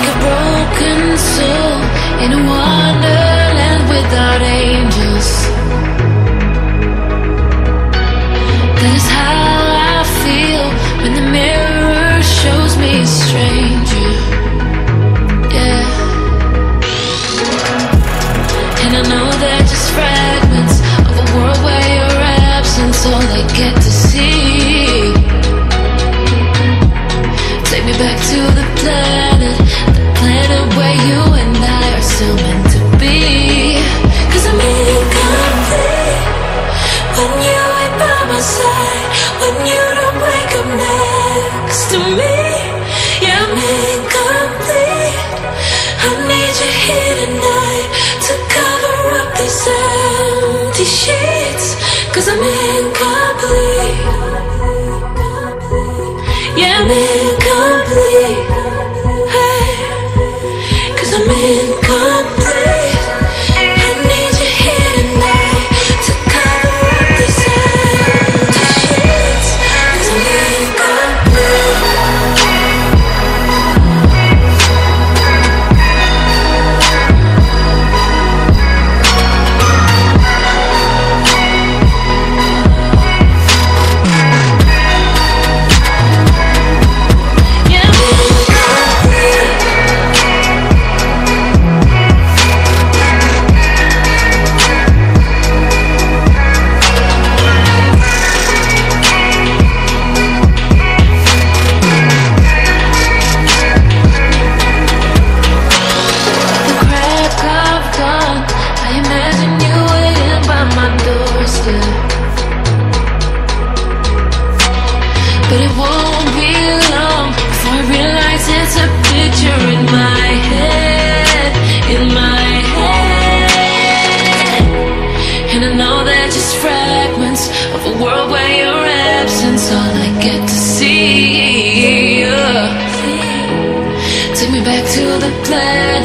like a broken soul in a wonderland without angels. That is how I feel when the mirror shows me strange. empty sheets, cause I'm incomplete. Yeah, I'm incomplete. the plan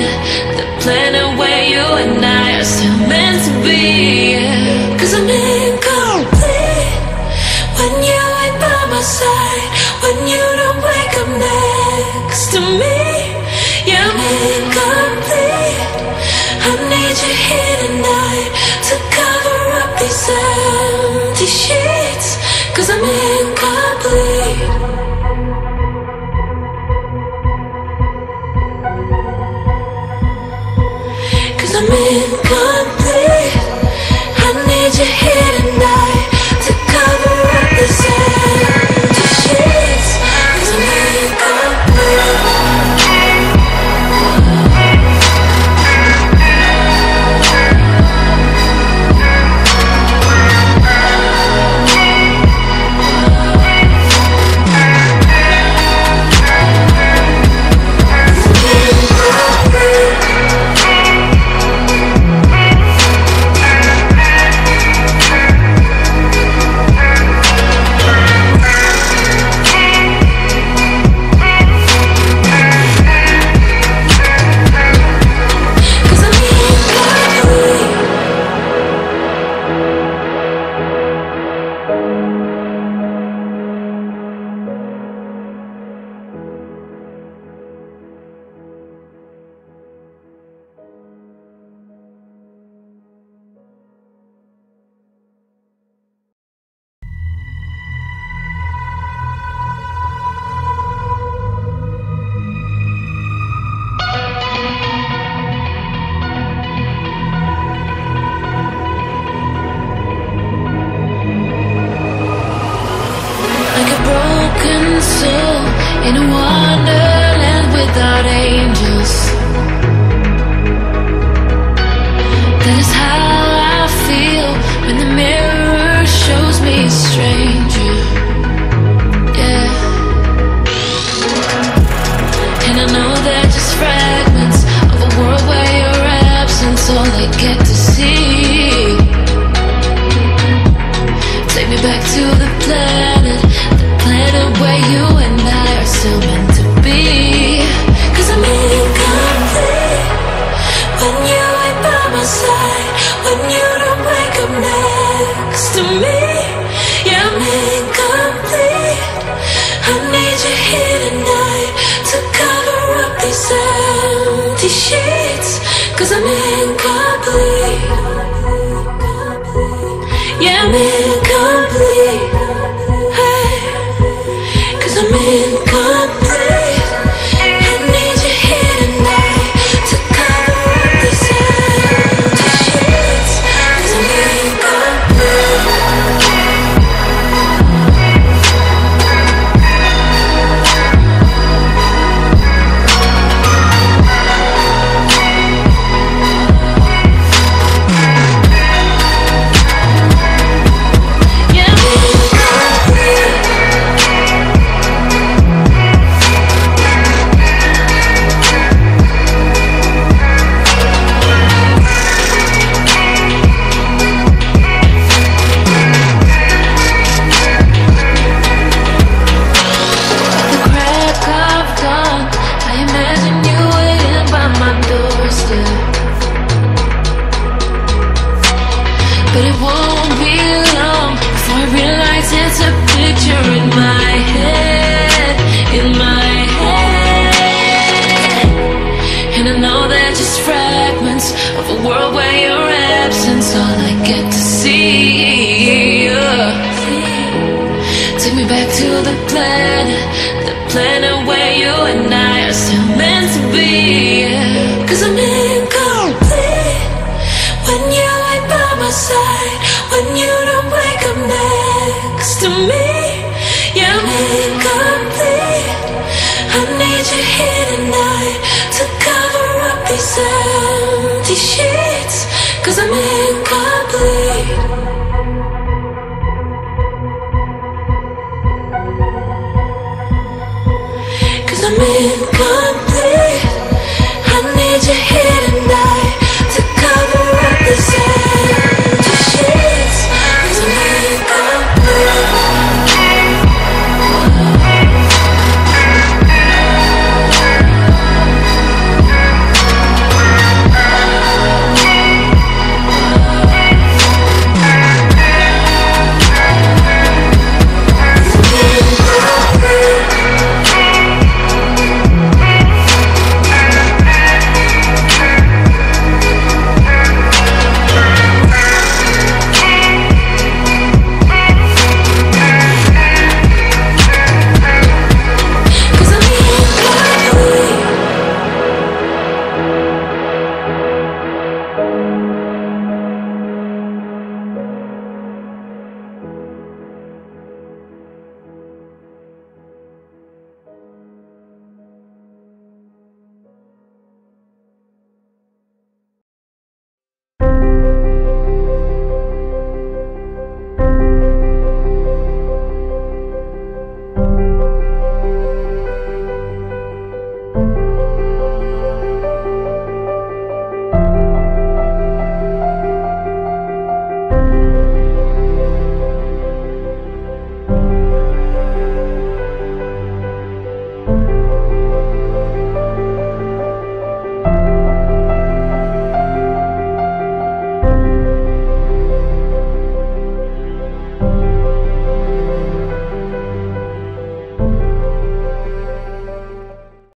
The planet where you and I are still meant to be. Cause I'm incomplete When you ain't by my side When you don't wake up next to me. Yeah, I'm incomplete. when you don't wake up next to me. Yeah, I'm incomplete. I need you here tonight to cover up these empty sheets. Cause I'm incomplete. The planet, the planet where you and I are still meant to be. Cause I'm incomplete when you ain't by my side, when you don't wake up next to me. Yeah, I'm incomplete. I need you here tonight to cover up these empty sheets. Cause I'm incomplete.